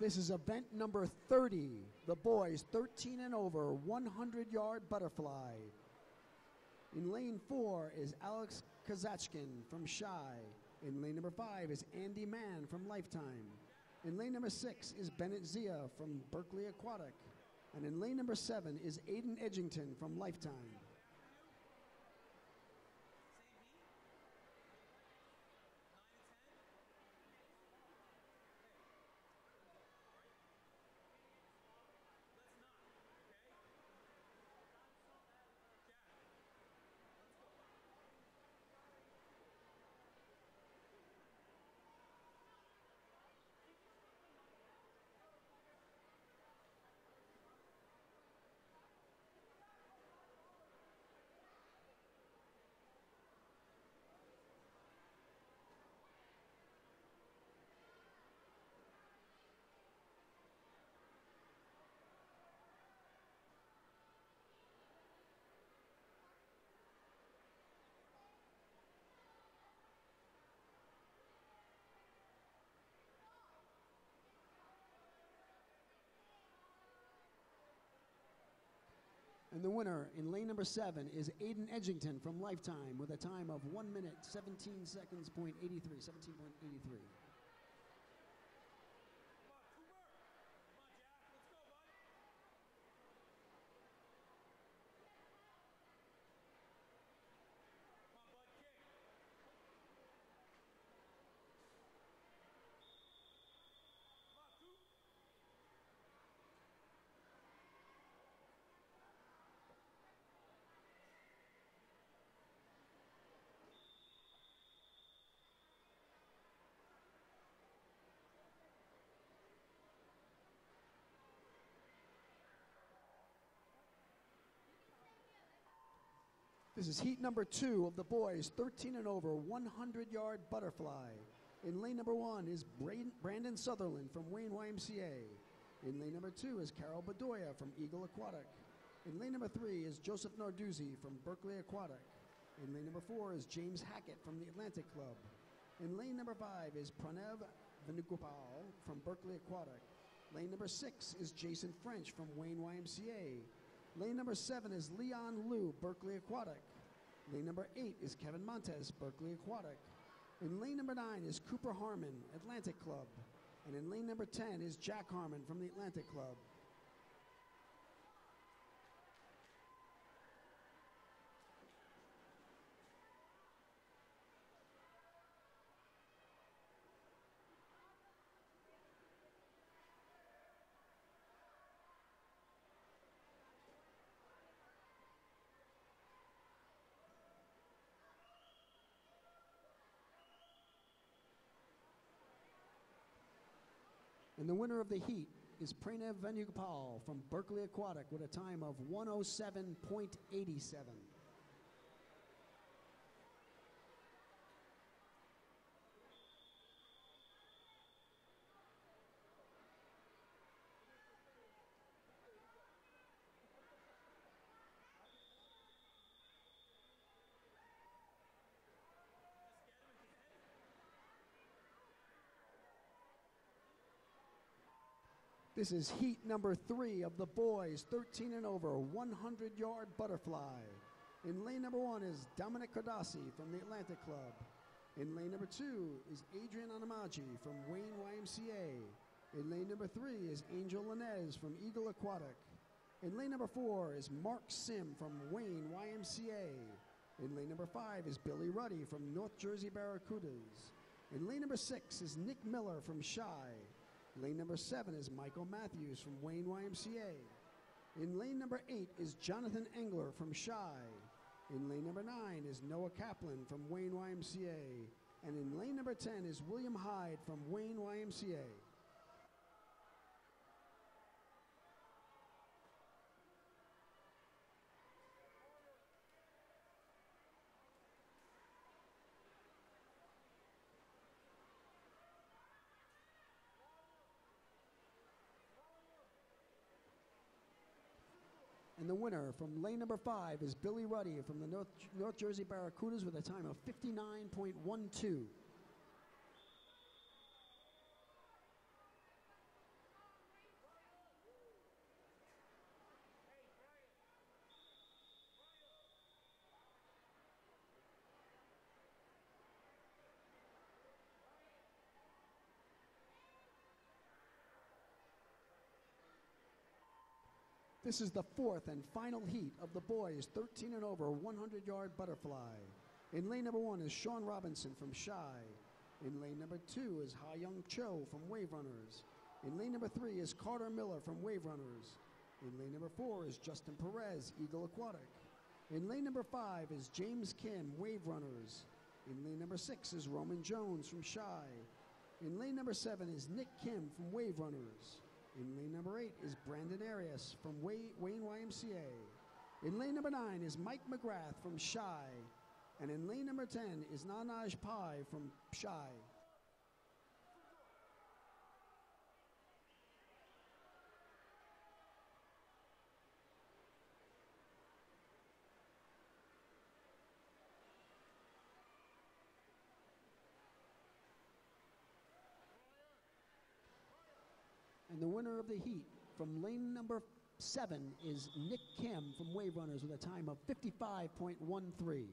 This is event number 30, the boys 13 and over, 100 yard butterfly. In lane four is Alex Kazachkin from Shy. In lane number five is Andy Mann from Lifetime. In lane number six is Bennett Zia from Berkeley Aquatic. And in lane number seven is Aiden Edgington from Lifetime. And the winner in lane number seven is Aiden Edgington from Lifetime with a time of one minute, 17 seconds, point 83, 17.83. This is heat number two of the boys, 13 and over, 100 yard butterfly. In lane number one is Brandon Sutherland from Wayne YMCA. In lane number two is Carol Bedoya from Eagle Aquatic. In lane number three is Joseph Narduzzi from Berkeley Aquatic. In lane number four is James Hackett from the Atlantic Club. In lane number five is Pranav Venugopal from Berkeley Aquatic. Lane number six is Jason French from Wayne YMCA. Lane number seven is Leon Liu, Berkeley Aquatic. Lane number eight is Kevin Montez, Berkeley Aquatic. In lane number nine is Cooper Harmon, Atlantic Club. And in lane number 10 is Jack Harmon from the Atlantic Club. And the winner of the heat is Pranav Venugopal from Berkeley Aquatic with a time of 107.87. This is heat number three of the boys, 13 and over, 100 yard butterfly. In lane number one is Dominic Cardassi from the Atlantic Club. In lane number two is Adrian Anamaji from Wayne YMCA. In lane number three is Angel Linez from Eagle Aquatic. In lane number four is Mark Sim from Wayne YMCA. In lane number five is Billy Ruddy from North Jersey Barracudas. In lane number six is Nick Miller from Shy. Lane number seven is Michael Matthews from Wayne YMCA. In lane number eight is Jonathan Engler from Shy. In lane number nine is Noah Kaplan from Wayne YMCA. And in lane number 10 is William Hyde from Wayne YMCA. And the winner from lane number five is Billy Ruddy from the North, North Jersey Barracudas with a time of 59.12. This is the fourth and final heat of the boys 13 and over 100 yard butterfly. In lane number one is Sean Robinson from Shy. In lane number two is Ha Young Cho from Wave Runners. In lane number three is Carter Miller from Wave Runners. In lane number four is Justin Perez, Eagle Aquatic. In lane number five is James Kim, Wave Runners. In lane number six is Roman Jones from Shy. In lane number seven is Nick Kim from Wave Runners. In lane number eight is Brandon Arias from Wayne YMCA. In lane number nine is Mike McGrath from Shy. And in lane number 10 is Nanaj Pai from Shy. And the winner of the heat from lane number seven is Nick Kim from Wave Runners with a time of 55.13.